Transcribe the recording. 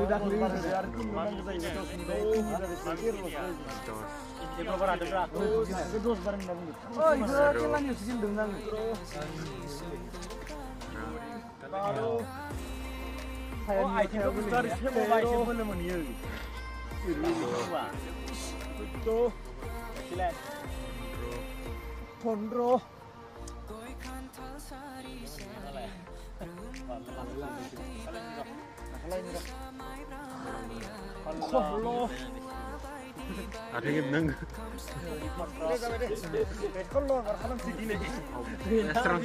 sudah keluar Oh, itu kan yang IT ini 靠，老。啊，这个哪个？别别别别别，别搞那个，我操！你那。那这种。